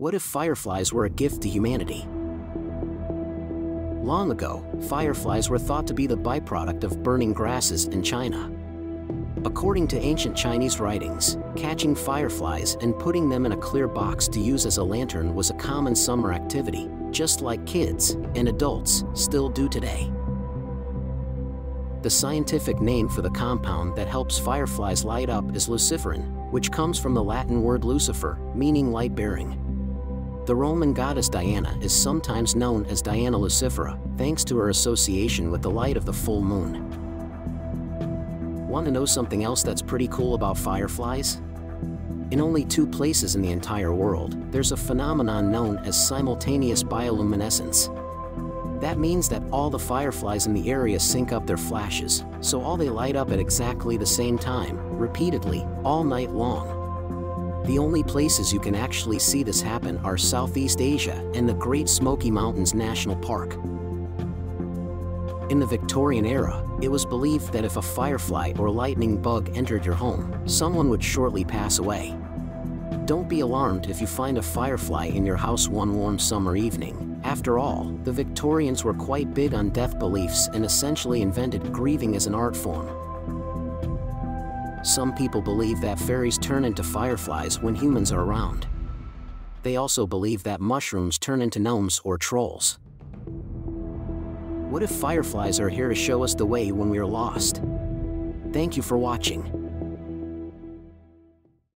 What if fireflies were a gift to humanity? Long ago, fireflies were thought to be the byproduct of burning grasses in China. According to ancient Chinese writings, catching fireflies and putting them in a clear box to use as a lantern was a common summer activity, just like kids and adults still do today. The scientific name for the compound that helps fireflies light up is luciferin, which comes from the Latin word lucifer, meaning light-bearing. The Roman goddess Diana is sometimes known as Diana Lucifera, thanks to her association with the light of the full moon. Want to know something else that's pretty cool about fireflies? In only two places in the entire world, there's a phenomenon known as simultaneous bioluminescence. That means that all the fireflies in the area sync up their flashes, so all they light up at exactly the same time, repeatedly, all night long. The only places you can actually see this happen are Southeast Asia and the Great Smoky Mountains National Park. In the Victorian era, it was believed that if a firefly or lightning bug entered your home, someone would shortly pass away. Don't be alarmed if you find a firefly in your house one warm summer evening. After all, the Victorians were quite big on death beliefs and essentially invented grieving as an art form. Some people believe that fairies turn into fireflies when humans are around. They also believe that mushrooms turn into gnomes or trolls. What if fireflies are here to show us the way when we are lost? Thank you for watching.